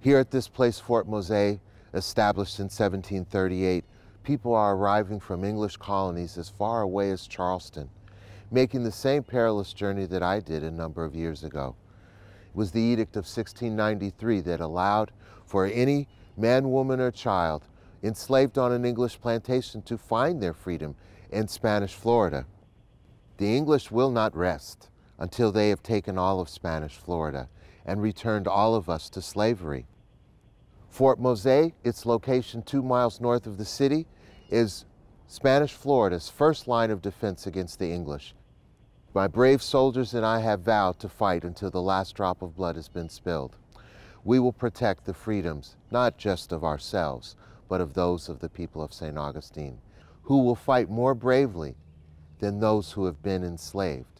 Here at this place, Fort Mose, established in 1738, people are arriving from English colonies as far away as Charleston, making the same perilous journey that I did a number of years ago. It was the Edict of 1693 that allowed for any man, woman, or child enslaved on an English plantation to find their freedom in Spanish Florida. The English will not rest until they have taken all of Spanish Florida and returned all of us to slavery. Fort Mose, its location two miles north of the city, is Spanish Florida's first line of defense against the English. My brave soldiers and I have vowed to fight until the last drop of blood has been spilled. We will protect the freedoms, not just of ourselves, but of those of the people of St. Augustine, who will fight more bravely than those who have been enslaved.